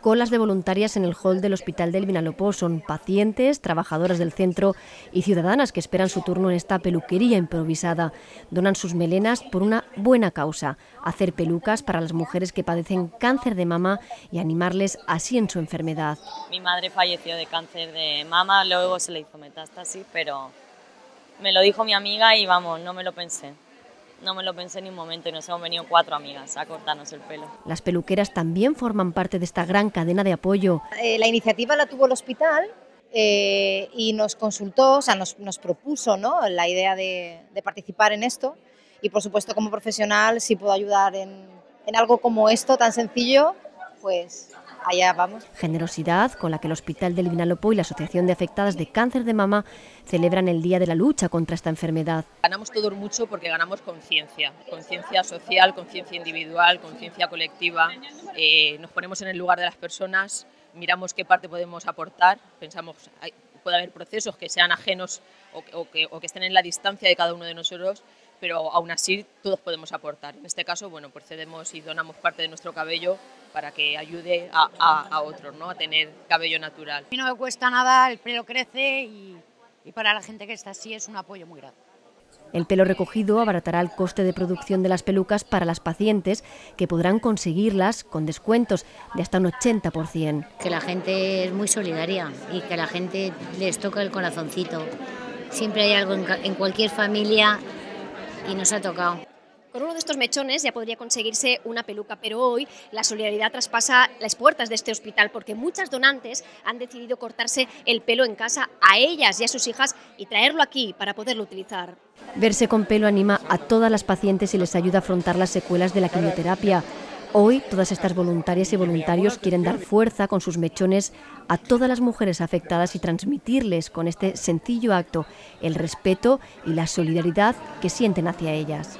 colas de voluntarias en el hall del Hospital del Vinalopó. Son pacientes, trabajadoras del centro y ciudadanas que esperan su turno en esta peluquería improvisada. Donan sus melenas por una buena causa, hacer pelucas para las mujeres que padecen cáncer de mama y animarles así en su enfermedad. Mi madre falleció de cáncer de mama, luego se le hizo metástasis, pero me lo dijo mi amiga y vamos, no me lo pensé. No me lo pensé ni un momento y nos hemos venido cuatro amigas a cortarnos el pelo. Las peluqueras también forman parte de esta gran cadena de apoyo. Eh, la iniciativa la tuvo el hospital eh, y nos consultó, o sea, nos, nos propuso ¿no? la idea de, de, participar en esto y por supuesto como profesional si puedo ayudar en, en algo como esto tan sencillo, pues allá vamos. Generosidad con la que el Hospital del Vinalopó y la Asociación de Afectadas de Cáncer de Mama celebran el Día de la Lucha contra esta enfermedad. Ganamos todos mucho porque ganamos conciencia, conciencia social, conciencia individual, conciencia colectiva. Eh, nos ponemos en el lugar de las personas, miramos qué parte podemos aportar, pensamos, hay, puede haber procesos que sean ajenos o, o, que, o que estén en la distancia de cada uno de nosotros pero aún así todos podemos aportar. En este caso, bueno, pues cedemos y donamos parte de nuestro cabello para que ayude a, a, a otros ¿no? a tener cabello natural. A mí no me cuesta nada, el pelo crece y, y para la gente que está así es un apoyo muy grande. El pelo recogido abaratará el coste de producción de las pelucas para las pacientes que podrán conseguirlas con descuentos de hasta un 80%. Que la gente es muy solidaria y que la gente les toca el corazoncito. Siempre hay algo en, en cualquier familia y nos ha tocado. Con uno de estos mechones ya podría conseguirse una peluca, pero hoy la solidaridad traspasa las puertas de este hospital porque muchas donantes han decidido cortarse el pelo en casa a ellas y a sus hijas y traerlo aquí para poderlo utilizar. Verse con pelo anima a todas las pacientes y les ayuda a afrontar las secuelas de la quimioterapia. Hoy todas estas voluntarias y voluntarios quieren dar fuerza con sus mechones a todas las mujeres afectadas y transmitirles con este sencillo acto el respeto y la solidaridad que sienten hacia ellas.